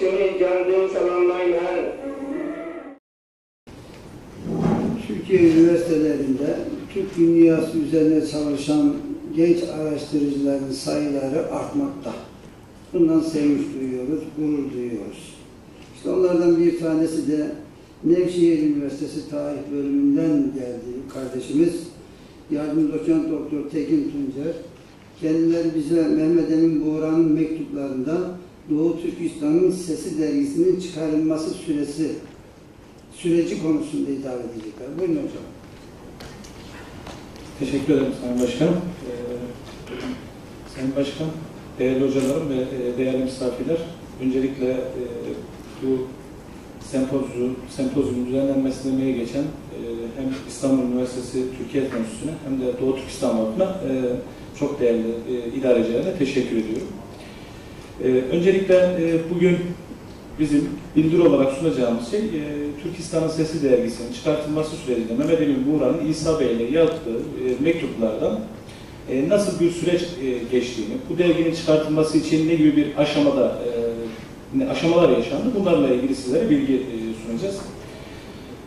İsmi candım selamlayla. Türkiye üniversitelerinde Türk dünyası üzerine çalışan genç araştırıcıların sayıları artmakta. Bundan sevinç duyuyoruz, gurur duyuyoruz. İşte onlardan bir tanesi de Nevşehir Üniversitesi Tarih Bölümünden geldi kardeşimiz. Yardımcı doçent doktor Tekin Tuncer. Kendileri bize Mehmet Emin Buğra'nın mektuplarından Doğu Türkistan'ın Sesi dergisinin çıkarılması süresi süreci konusunda hitap edecekler. Buyurun hocam. Teşekkür ederim Sayın Başkanım. Ee, Sayın Başkan, değerli hocalarım ve e, değerli misafirler, öncelikle e, bu sempozyum, sempozyumun düzenlenmesinde emeği geçen e, hem İstanbul Üniversitesi Türkiye Enstitüsü'ne hem de Doğu Türkistan Vakfı'na e, çok değerli e, idarecilerine teşekkür ediyorum. E, öncelikle e, bugün bizim bildiri olarak sunacağımız şey, e, Türkistan'ın Sesi dergisinin çıkartılması sürecinde Mehmet Emin Buğra'nın İsa Bey ile yazdığı e, mektuplardan e, nasıl bir süreç e, geçtiğini, bu derginin çıkartılması için ne gibi bir aşamada e, aşamalar yaşandı, bunlarla ilgili sizlere bilgi e, sunacağız.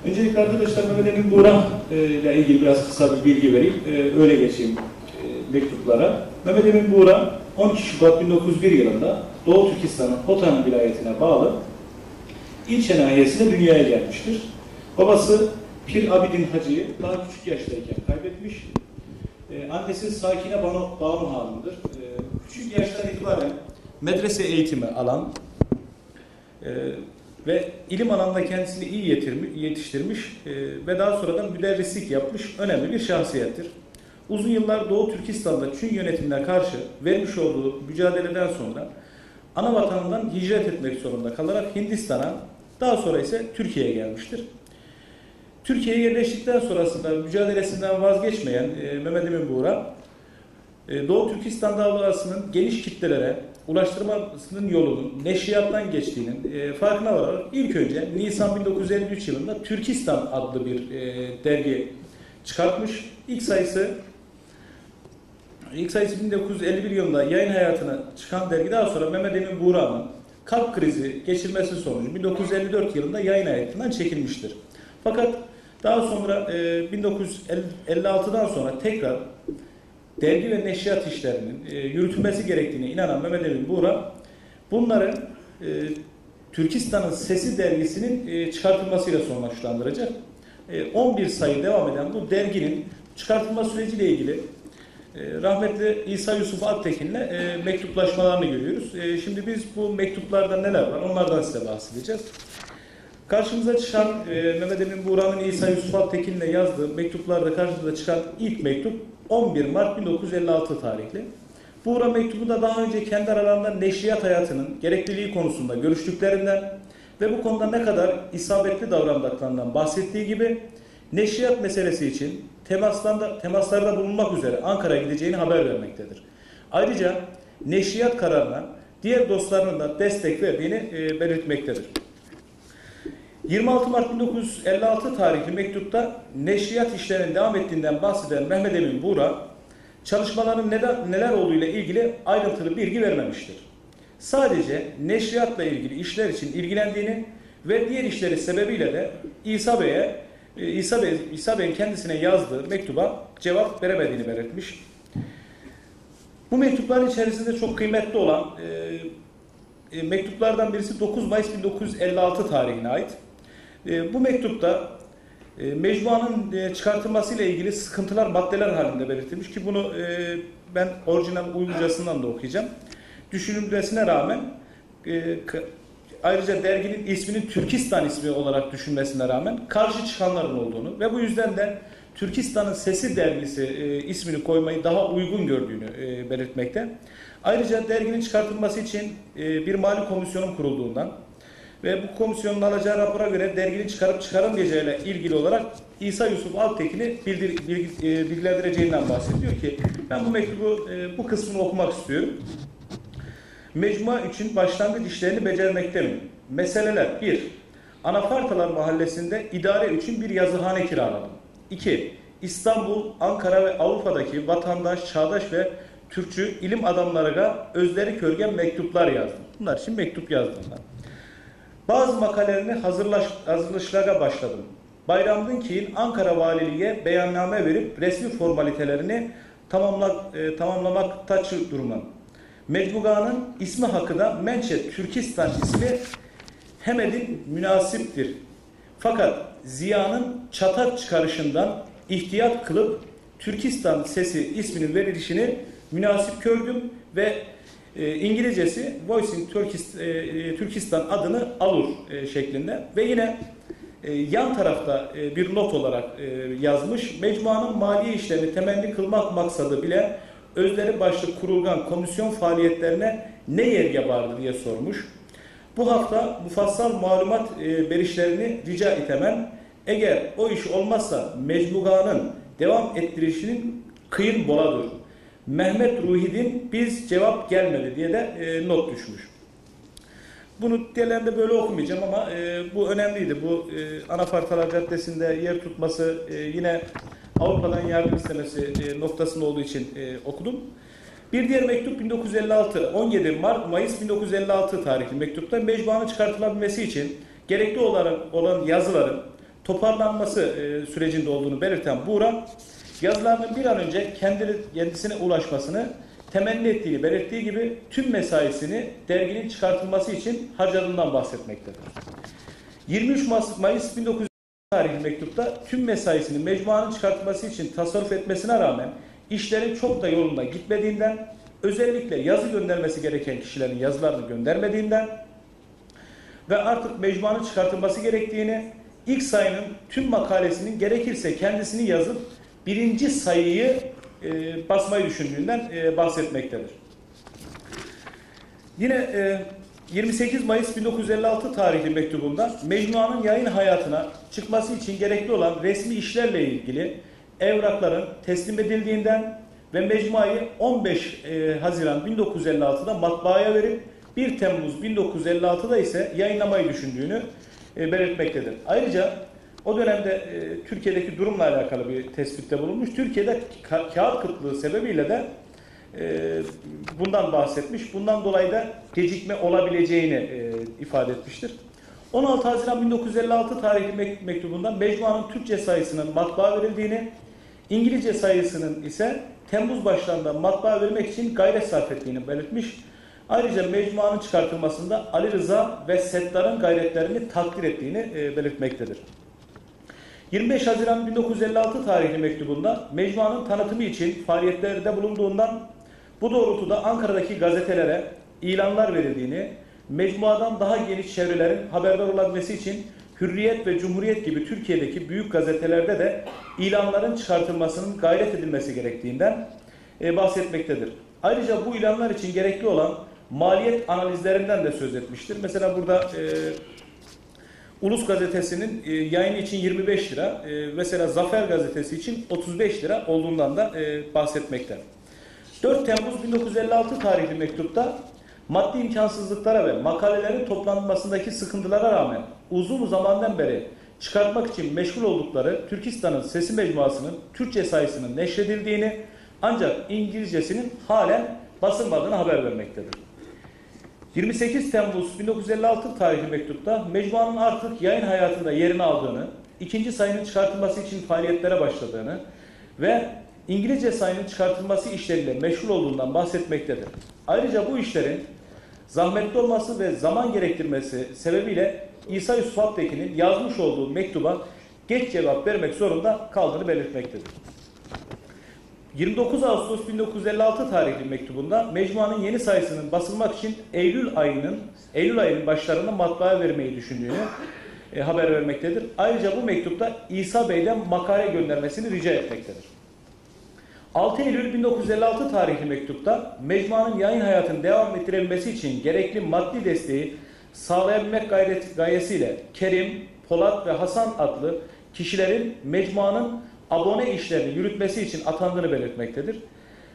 Öncelikle arkadaşlar Mehmet Emin Buğra e, ile ilgili biraz kısa bir bilgi vereyim, e, öyle geçeyim e, mektuplara. Mehmet Emin Buğra 12 Şubat 1901 yılında Doğu Türkistan'ın Hotan vilayetine bağlı İlçe nahiyesinde dünyaya gelmiştir. Babası Pir Abidin Hacı'yı daha küçük yaştayken kaybetmiş. Ee, annesi Sakine Banu, Banu Hanım'dır. Ee, küçük yaştan itibaren medrese eğitimi alan e, ve ilim alanında kendisini iyi yetirmiş, yetiştirmiş e, ve daha sonradan müderrislik yapmış önemli bir şahsiyettir. Uzun yıllar Doğu Türkistan'da Çin yönetimine karşı vermiş olduğu mücadeleden sonra ana vatanından hicret etmek zorunda kalarak Hindistan'a daha sonra ise Türkiye'ye gelmiştir. Türkiye'ye yerleştikten sonrasında mücadelesinden vazgeçmeyen e, Mehmet Emin Buğra, e, Doğu Türkistan davasının geniş kitlelere ulaştırmasının yolunun neşriyattan geçtiğinin e, farkına vararak ilk önce Nisan 1953 yılında Türkistan adlı bir e, dergi çıkartmış. İlk sayısı İlk sayısı 1951 yılında yayın hayatına çıkan dergi daha sonra Mehmet Emin Buğra'nın kalp krizi geçirmesi sonucu 1954 yılında yayın hayatından çekilmiştir. Fakat daha sonra e, 1956'dan sonra tekrar dergi ve neşriyat işlerinin e, yürütülmesi gerektiğine inanan Mehmet Emin Buğra bunların e, Türkistan'ın Sesi dergisinin e, çıkartılmasıyla sonuçlandıracak. E, 11 sayı devam eden bu derginin çıkartılma süreciyle ilgili rahmetli İsa Yusuf Aktekin'le e, mektuplaşmalarını görüyoruz. E, şimdi biz bu mektuplarda neler var onlardan size bahsedeceğiz. Karşımıza çıkan e, Mehmet Emin Buğra'nın İsa Yusuf Aktekin'le yazdığı mektuplarda karşımıza çıkan ilk mektup 11 Mart 1956 tarihli. Buğra mektubu da daha önce kendi aralarında neşriyat hayatının gerekliliği konusunda görüştüklerinden ve bu konuda ne kadar isabetli davrandıklarından bahsettiği gibi neşriyat meselesi için temaslarda, temaslarda bulunmak üzere Ankara'ya gideceğini haber vermektedir. Ayrıca neşriyat kararına diğer dostlarının da destek verdiğini e, belirtmektedir. 26 Mart 1956 tarihli mektupta neşriyat işlerinin devam ettiğinden bahseden Mehmet Emin Buğra, çalışmaların neler olduğu ile ilgili ayrıntılı bilgi vermemiştir. Sadece neşriyatla ilgili işler için ilgilendiğini ve diğer işleri sebebiyle de İsa Bey'e İsa, Bey, İsa Bey'in kendisine yazdığı mektuba cevap veremediğini belirtmiş. Bu mektupların içerisinde çok kıymetli olan e, e, mektuplardan birisi 9 Mayıs 1956 tarihine ait. E, bu mektupta e, mecmuanın e, çıkartılmasıyla ilgili sıkıntılar maddeler halinde belirtilmiş ki bunu e, ben orijinal Uygurcasından da okuyacağım. Düşünülmesine rağmen e, ayrıca derginin isminin Türkistan ismi olarak düşünmesine rağmen karşı çıkanların olduğunu ve bu yüzden de Türkistan'ın Sesi dergisi e, ismini koymayı daha uygun gördüğünü e, belirtmekte. Ayrıca derginin çıkartılması için e, bir mali komisyonun kurulduğundan ve bu komisyonun alacağı rapora göre derginin çıkarıp çıkarılmayacağıyla ilgili olarak İsa Yusuf Altekin'i bildir, bilgi, e, bilgilendireceğinden bahsediyor ki ben bu mektubu e, bu kısmını okumak istiyorum. Mecmua için başlangıç işlerini becermekte mi? Meseleler 1. Anafartalar mahallesinde idare için bir yazıhane kiraladım. 2. İstanbul, Ankara ve Avrupa'daki vatandaş, çağdaş ve Türkçü ilim adamlarına özleri körgen mektuplar yazdım. Bunlar için mektup yazdım ben. Bazı makalelerini hazırlaş, hazırlaşlara başladım. Bayramdın ki Ankara Valiliğe beyanname verip resmi formalitelerini tamamla, e, tamamlamakta durumun. Mecmuganın ismi hakkı da Mençe Türkistan ismi Hemed'in münasiptir. Fakat Ziya'nın çatak çıkarışından ihtiyat kılıp Türkistan sesi isminin verilişini münasip gördüm ve e, İngilizcesi Voicing Turkist, e, e, Türkistan adını alır e, şeklinde ve yine e, yan tarafta e, bir not olarak e, yazmış. Mecmuanın mali işlerini temenni kılmak maksadı bile özleri başlı kurulgan komisyon faaliyetlerine ne yer yapardı diye sormuş. Bu hafta mufassal malumat e, verişlerini rica etemem. Eğer o iş olmazsa mecmuganın devam ettirişinin kıyın boladır. Mehmet Ruhidin biz cevap gelmedi diye de e, not düşmüş. Bunu diğerlerinde böyle okumayacağım ama e, bu önemliydi. Bu e, Anafartalar Caddesi'nde yer tutması e, yine Avrupa'dan yardım istemesi e, noktasında olduğu için e, okudum. Bir diğer mektup 1956, 17 Mart Mayıs 1956 tarihli mektupta mecbuanın çıkartılabilmesi için gerekli olan, olan yazıların toparlanması e, sürecinde olduğunu belirten Buğra, yazılarının bir an önce kendi, kendisine ulaşmasını temenni ettiğini belirttiği gibi tüm mesaisini derginin çıkartılması için harcadığından bahsetmektedir. 23 Mayıs 1900 tarihli mektupta tüm mesaisini mecmuanın çıkartılması için tasarruf etmesine rağmen işlerin çok da yolunda gitmediğinden, özellikle yazı göndermesi gereken kişilerin yazılarını göndermediğinden ve artık mecmuanın çıkartılması gerektiğini, ilk sayının tüm makalesinin gerekirse kendisini yazıp birinci sayıyı e, basmayı düşündüğünden e, bahsetmektedir. Yine e, 28 Mayıs 1956 tarihli mektubunda mecmuanın yayın hayatına çıkması için gerekli olan resmi işlerle ilgili evrakların teslim edildiğinden ve mecmuayı 15 e, Haziran 1956'da matbaaya verip 1 Temmuz 1956'da ise yayınlamayı düşündüğünü e, belirtmektedir. Ayrıca o dönemde e, Türkiye'deki durumla alakalı bir tespitte bulunmuş. Türkiye'de ka kağıt kıtlığı sebebiyle de e, bundan bahsetmiş. Bundan dolayı da gecikme olabileceğini e, ifade etmiştir. 16 Haziran 1956 tarihli mektubundan mecmuanın Türkçe sayısının matbaa verildiğini, İngilizce sayısının ise Temmuz başlarında matbaa vermek için gayret sarf ettiğini belirtmiş. Ayrıca mecmuanın çıkartılmasında Ali Rıza ve Settar'ın gayretlerini takdir ettiğini e, belirtmektedir. 25 Haziran 1956 tarihli mektubunda mecmuanın tanıtımı için faaliyetlerde bulunduğundan bu doğrultuda Ankara'daki gazetelere ilanlar verildiğini, mecmuadan daha geniş çevrelerin haberdar olabilmesi için Hürriyet ve Cumhuriyet gibi Türkiye'deki büyük gazetelerde de ilanların çıkartılmasının gayret edilmesi gerektiğinden e, bahsetmektedir. Ayrıca bu ilanlar için gerekli olan maliyet analizlerinden de söz etmiştir. Mesela burada e, Ulus gazetesinin e, yayını için 25 lira, e, mesela Zafer gazetesi için 35 lira olduğundan da e, bahsetmekte. 4 Temmuz 1956 tarihli mektupta maddi imkansızlıklara ve makalelerin toplanmasındaki sıkıntılara rağmen uzun zamandan beri çıkartmak için meşgul oldukları Türkistan'ın Sesi Mecmuası'nın Türkçe sayısının neşredildiğini ancak İngilizcesinin halen basılmadığını haber vermektedir. 28 Temmuz 1956 tarihli mektupta mecmuanın artık yayın hayatında yerini aldığını, ikinci sayının çıkartılması için faaliyetlere başladığını ve İngilizce sayının çıkartılması işleriyle meşgul olduğundan bahsetmektedir. Ayrıca bu işlerin zahmetli olması ve zaman gerektirmesi sebebiyle İsa Yusuf Alptekin'in yazmış olduğu mektuba geç cevap vermek zorunda kaldığını belirtmektedir. 29 Ağustos 1956 tarihli mektubunda mecmuanın yeni sayısının basılmak için Eylül ayının Eylül ayının başlarında matbaaya vermeyi düşündüğünü e, haber vermektedir. Ayrıca bu mektupta İsa Bey'den makale göndermesini rica etmektedir. 6 Eylül 1956 tarihli mektupta mecmuanın yayın hayatının devam ettirilmesi için gerekli maddi desteği sağlayabilmek gayret, gayesiyle Kerim, Polat ve Hasan adlı kişilerin mecmuanın abone işlerini yürütmesi için atandığını belirtmektedir.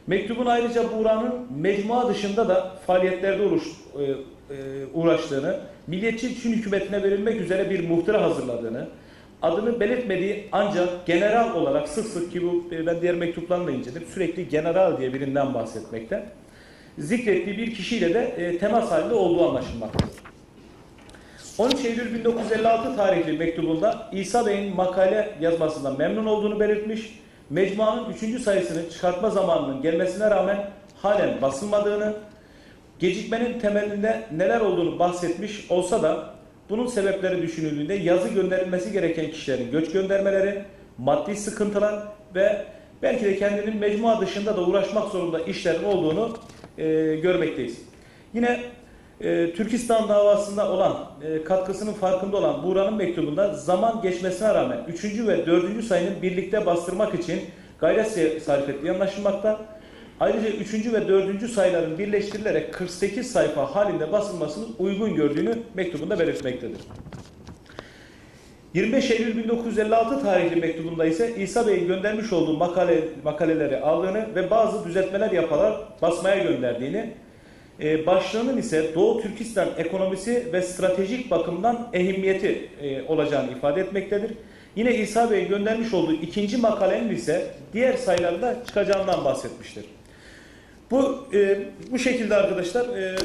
Mektubun ayrıca Buğra'nın mecmua dışında da faaliyetlerde uğraş, e, e, uğraştığını, Milliyetçi Çin hükümetine verilmek üzere bir muhtıra hazırladığını, adını belirtmediği ancak general olarak sık sık ki bu e, ben diğer mektuplarla inceledim sürekli general diye birinden bahsetmekte. Zikrettiği bir kişiyle de e, temas halinde olduğu anlaşılmaktadır. 13 Eylül 1956 tarihli mektubunda İsa Bey'in makale yazmasından memnun olduğunu belirtmiş, mecmuanın 3. sayısını çıkartma zamanının gelmesine rağmen halen basılmadığını, gecikmenin temelinde neler olduğunu bahsetmiş olsa da bunun sebepleri düşünüldüğünde yazı gönderilmesi gereken kişilerin göç göndermeleri, maddi sıkıntılar ve belki de kendinin mecmua dışında da uğraşmak zorunda işlerin olduğunu e, görmekteyiz. Yine e, Türkistan davasında olan e, katkısının farkında olan Buğra'nın mektubunda zaman geçmesine rağmen 3. ve 4. sayının birlikte bastırmak için gayret sarf ettiği anlaşılmakta. Ayrıca 3. ve 4. sayıların birleştirilerek 48 sayfa halinde basılmasını uygun gördüğünü mektubunda belirtmektedir. 25 Eylül 1956 tarihli mektubunda ise İsa Bey'in göndermiş olduğu makale, makaleleri aldığını ve bazı düzeltmeler yaparak basmaya gönderdiğini, e, başlığının ise Doğu Türkistan ekonomisi ve stratejik bakımdan ehemmiyeti e, olacağını ifade etmektedir. Yine İsa Bey'in göndermiş olduğu ikinci makalenin ise diğer sayılarda çıkacağından bahsetmiştir. Bu e, bu şekilde arkadaşlar e,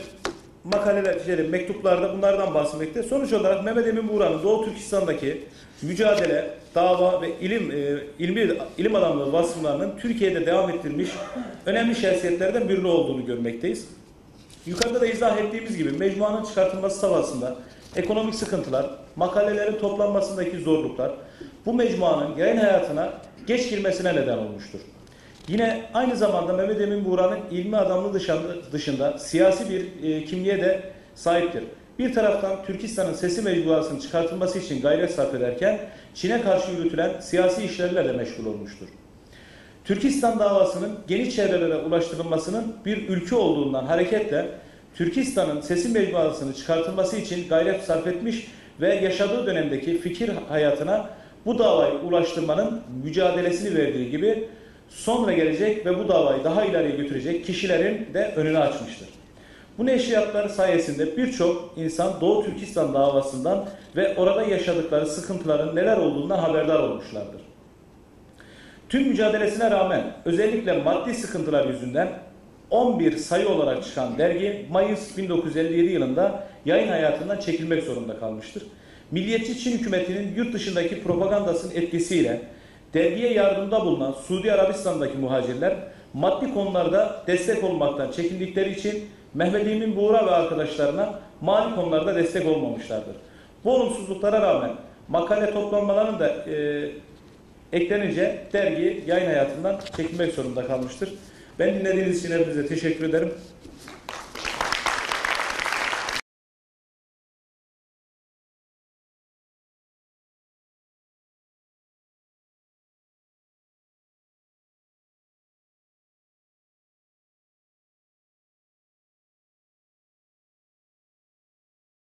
makaleler, şey, mektuplarda bunlardan bahsetmekte. Sonuç olarak Mehmet Emin Buğra'nın Doğu Türkistan'daki mücadele, dava ve ilim e, ilmi ilim adamlığı vasıflarının Türkiye'de devam ettirilmiş önemli şahsiyetlerden birini olduğunu görmekteyiz. Yukarıda da izah ettiğimiz gibi mecmuanın çıkartılması safhasında ekonomik sıkıntılar, makalelerin toplanmasındaki zorluklar bu mecmuanın yayın hayatına geç girmesine neden olmuştur. Yine aynı zamanda Mehmet Emin Buğra'nın ilmi adamlığı dışında, dışında siyasi bir e, kimliğe de sahiptir. Bir taraftan Türkistan'ın sesi mecmuasının çıkartılması için gayret sarf ederken Çin'e karşı yürütülen siyasi işlerle de meşgul olmuştur. Türkistan davasının geniş çevrelere ulaştırılmasının bir ülke olduğundan hareketle Türkistan'ın sesi mecmuasını çıkartılması için gayret sarf etmiş ve yaşadığı dönemdeki fikir hayatına bu davayı ulaştırmanın mücadelesini verdiği gibi sonra gelecek ve bu davayı daha ileriye götürecek kişilerin de önünü açmıştır. Bu neşriyatlar sayesinde birçok insan Doğu Türkistan davasından ve orada yaşadıkları sıkıntıların neler olduğundan haberdar olmuşlardır. Tüm mücadelesine rağmen özellikle maddi sıkıntılar yüzünden 11 sayı olarak çıkan dergi Mayıs 1957 yılında yayın hayatından çekilmek zorunda kalmıştır. Milliyetçi Çin hükümetinin yurt dışındaki propagandasının etkisiyle dergiye yardımda bulunan Suudi Arabistan'daki muhacirler maddi konularda destek olmaktan çekindikleri için Mehmet Emin Buğra ve arkadaşlarına mali konularda destek olmamışlardır. Bu olumsuzluklara rağmen makale toplanmalarının da e, eklenince dergi yayın hayatından çekilmek zorunda kalmıştır. Ben dinlediğiniz için hepinize teşekkür ederim.